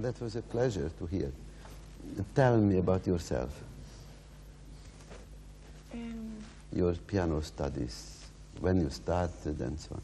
that was a pleasure to hear. Tell me about yourself, Um, your piano studies, when you started and so on.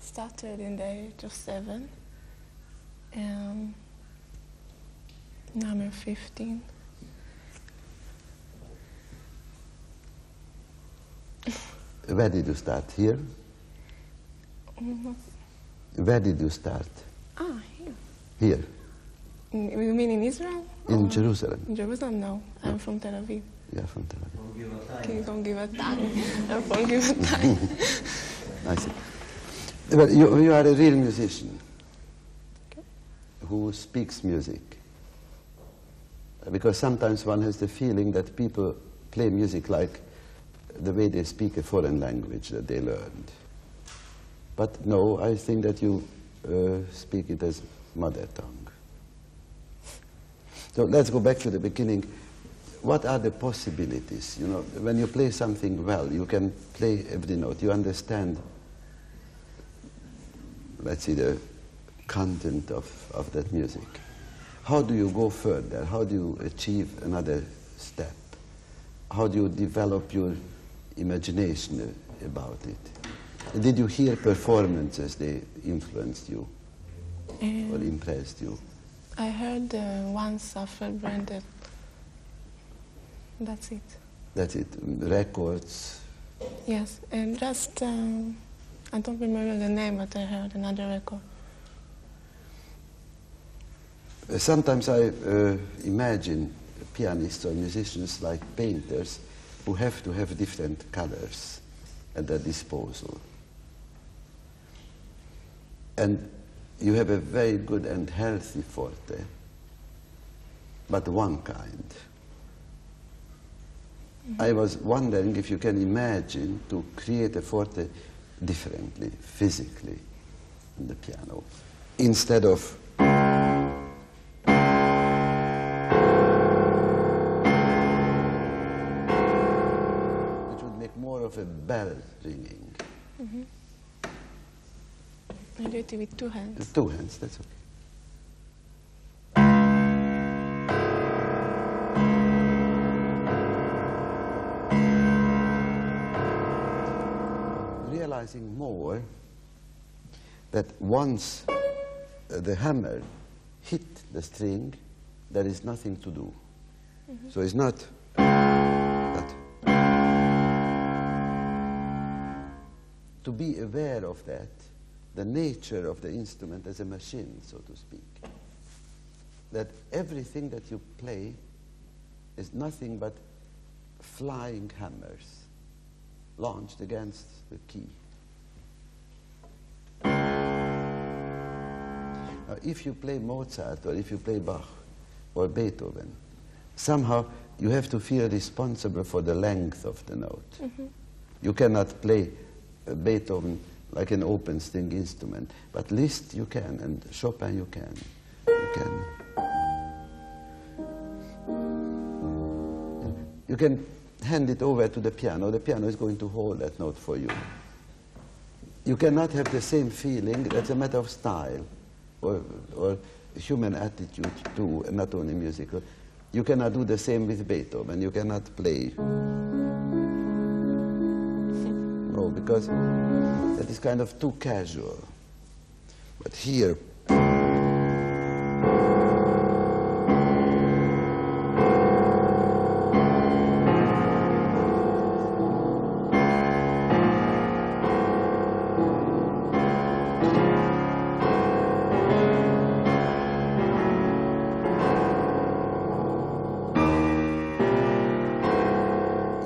started in the age of seven. Um, now I'm 15. Where did you start? Here? Mhm. Where did you start? Ah, here. Here, In- You mean in Israel? in Or- Jerusalem. In Jerusalem, no. I'm from Tel Aviv. You are from Tel Aviv. King from Givatayim. I'm from Givatayim. I see. But you, you are a real musician who speaks music. Because sometimes one has the feeling that people play music like the way they speak a foreign language that they learned. But no, I think that you uh, speak it as mother tongue. So let's go back to the beginning. What are the possibilities? You know, when you play something well, you can play every note. You understand, let's see, the content of, of that music. How do you go further? How do you achieve another step? How do you develop your imagination about it? Did you hear performances they influenced you or impressed you? I heard uh, once Alfred Brendel. That's it. That's it. Records. Yes, and just, um, I don't remember the name, but I heard another record. Uh, Sometimes I uh, imagine pianists or musicians like painters who have to have different colors at their disposal. And you have a very good and healthy forte, but one kind. Mm-hmm. I was wondering if you can imagine to create a forte differently, physically, on the piano, instead of which would make more of a bell ringing. Mm-hmm. I do it with two hands. With two hands, that's okay. Realizing more that once uh, the hammer hit the string, there is nothing to do. So it's not that. To be aware of that, the nature of the instrument as a machine, so to speak. That everything that you play is nothing but flying hammers launched against the key. Now, if you play Mozart or if you play Bach or Beethoven, somehow you have to feel responsible for the length of the note. You cannot play uh, Beethoven like an open string instrument, but Liszt you can, and Chopin you can. You can. You can hand it over to the piano. The piano is going to hold that note for you. You cannot have the same feeling. That's a matter of style or, or human attitude too, not only musical. You cannot do the same with Beethoven. You cannot play. No, because that is kind of too casual. But here,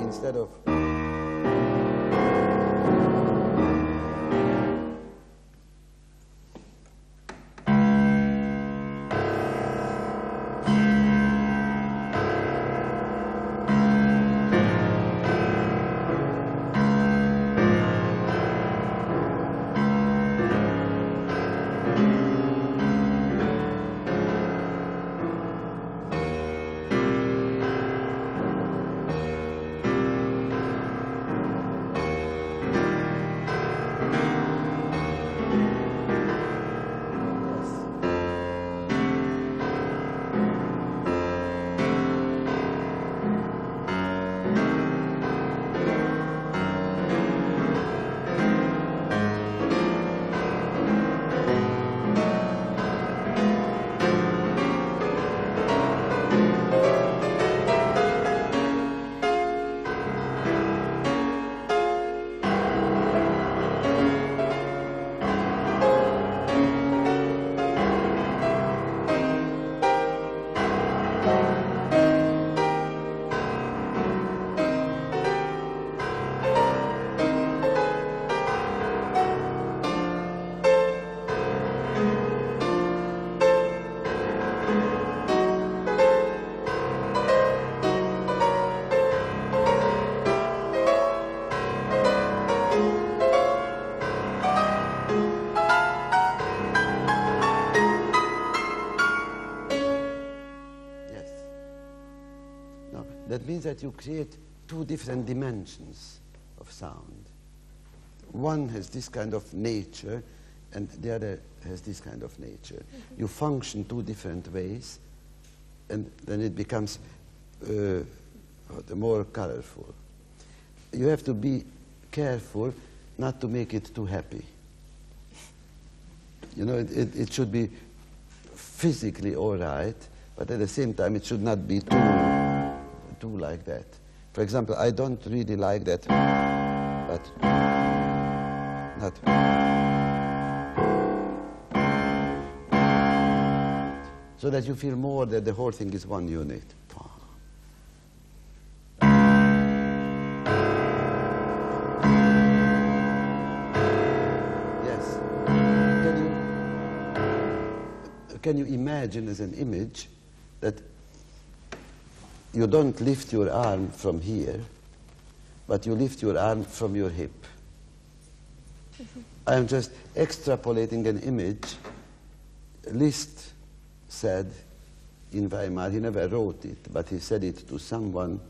instead of that means that you create two different dimensions of sound. One has this kind of nature, and the other has this kind of nature. You function two different ways, and then it becomes uh, more colorful. You have to be careful not to make it too happy. You know, it, it, it should be physically all right, but at the same time it should not be too, like that. For example, I don't really like that, but not. So that you feel more that the whole thing is one unit. Yes. Can you, can you imagine as an image that you don't lift your arm from here, but you lift your arm from your hip? I am just extrapolating an image. Liszt said in Weimar, he never wrote it, but he said it to someone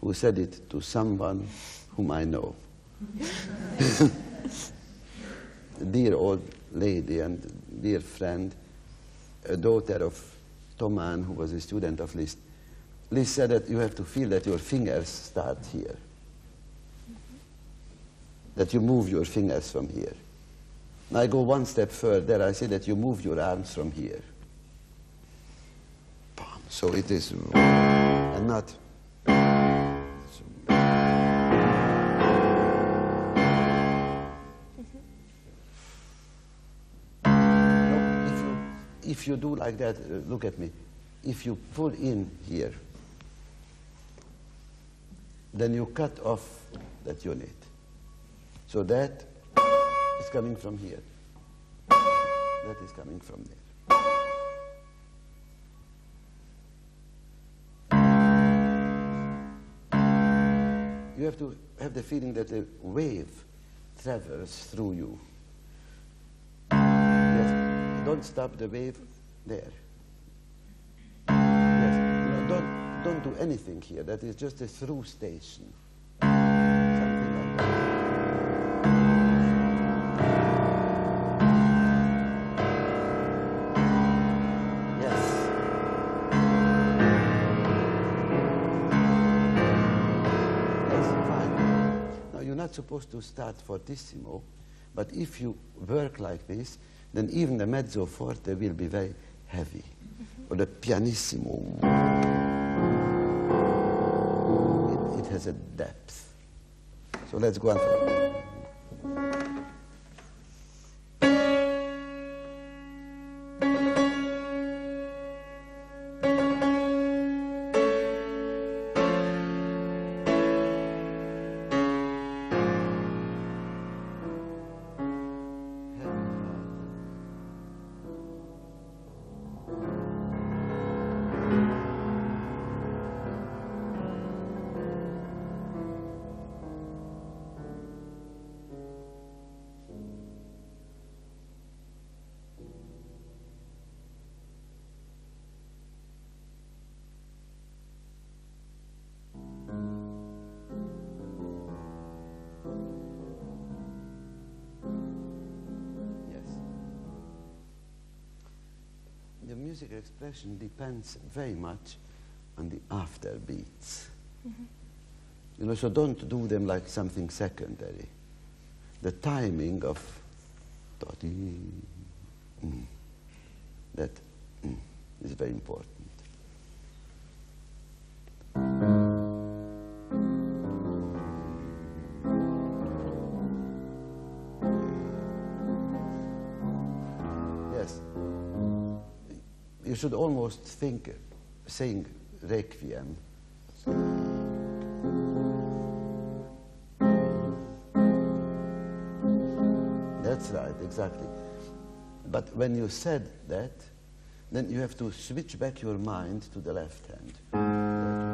who said it to someone whom I know. dear old lady and dear friend, a daughter of Thoman, who was a student of Liszt. Liszt said that you have to feel that your fingers start here that you move your fingers from here. Now I go one step further, I say that you move your arms from here. So it is, and not. If you do like that, uh, look at me. If you pull in here, then you cut off that unit. So that is coming from here. That is coming from there. You have to have the feeling that a wave travels through you. Don't stop the wave there. Yes. No, don't, don't do anything here. That is just a through station. Something. Yes. Fine. Now you're not supposed to start fortissimo, but if you work like this, then even the mezzo forte will be very heavy, or the pianissimo. It, it has a depth. So let's go on. The music expression depends very much on the after beats. You know, so don't do them like something secondary. The timing of mm, that mm, is very important. Should almost think saying requiem. That's right, exactly. But when you said that, then you have to switch back your mind to the left hand.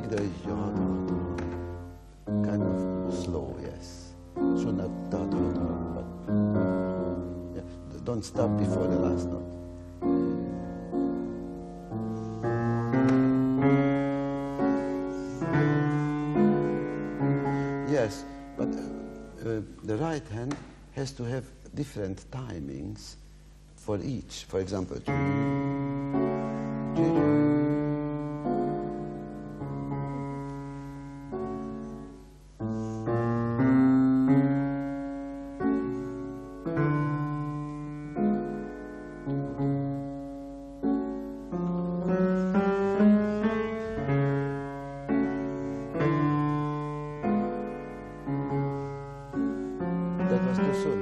Take the yaw, kind of slow, yes. Should not da, but yeah, don't stop before the last note. Yes, but uh, uh, the right hand has to have different timings for each. For example, too soon.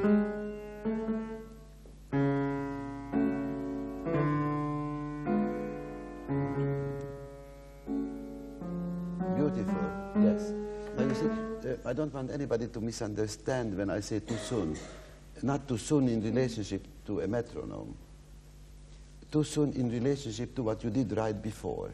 Beautiful, yes. Now you see, uh, I don't want anybody to misunderstand when I say too soon. Not too soon in relationship to a metronome. Too soon in relationship to what you did right before.